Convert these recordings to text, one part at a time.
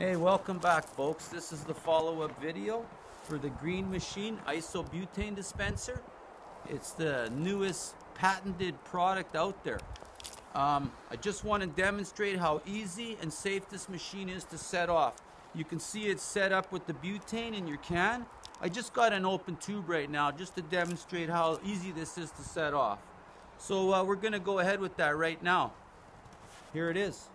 Hey, welcome back folks. This is the follow-up video for the Green Machine isobutane dispenser. It's the newest patented product out there. Um, I just want to demonstrate how easy and safe this machine is to set off. You can see it's set up with the butane in your can. I just got an open tube right now just to demonstrate how easy this is to set off. So uh, we're going to go ahead with that right now. Here it is.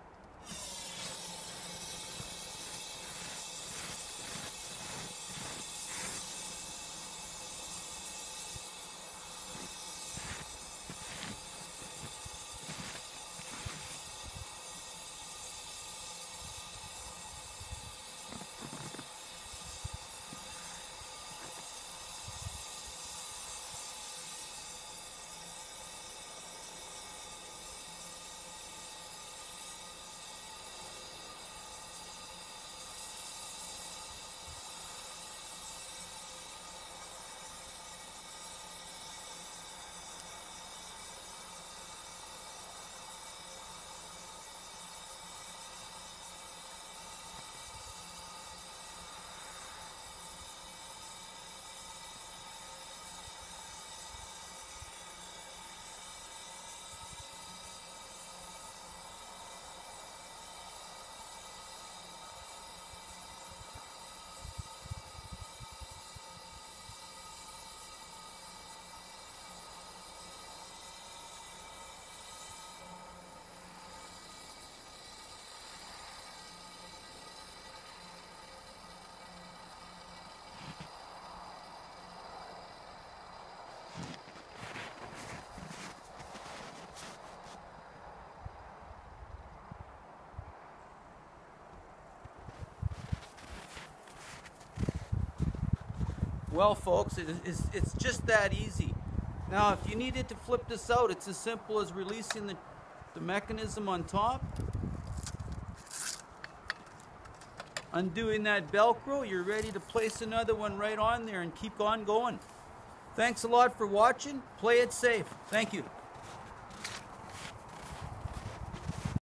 Well, folks, it is, it's just that easy. Now, if you needed to flip this out, it's as simple as releasing the, the mechanism on top. Undoing that Velcro, you're ready to place another one right on there and keep on going. Thanks a lot for watching. Play it safe. Thank you.